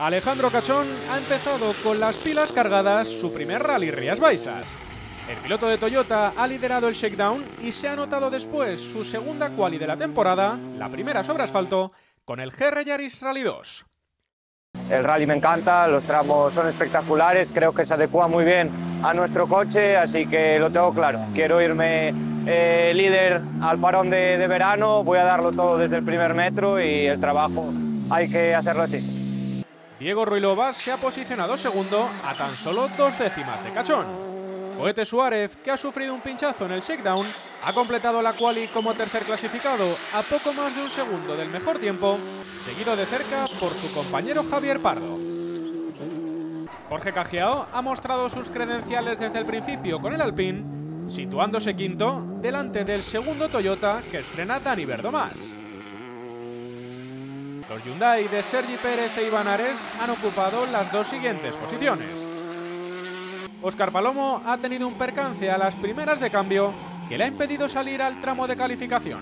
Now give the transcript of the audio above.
Alejandro Cachón ha empezado con las pilas cargadas su primer rally Rías Baixas. El piloto de Toyota ha liderado el shakedown y se ha notado después su segunda quali de la temporada, la primera sobre asfalto, con el GR Yaris Rally 2. El rally me encanta, los tramos son espectaculares, creo que se adecua muy bien a nuestro coche, así que lo tengo claro. Quiero irme eh, líder al parón de, de verano, voy a darlo todo desde el primer metro y el trabajo hay que hacerlo así. Diego Ruilova se ha posicionado segundo a tan solo dos décimas de Cachón. Cohete Suárez, que ha sufrido un pinchazo en el shakedown, ha completado la quali como tercer clasificado a poco más de un segundo del mejor tiempo, seguido de cerca por su compañero Javier Pardo. Jorge Cajiao ha mostrado sus credenciales desde el principio con el Alpine, situándose quinto delante del segundo Toyota que estrena Dani Verdomás. Los Hyundai de Sergi Pérez e Iván han ocupado las dos siguientes posiciones. Óscar Palomo ha tenido un percance a las primeras de cambio que le ha impedido salir al tramo de calificación.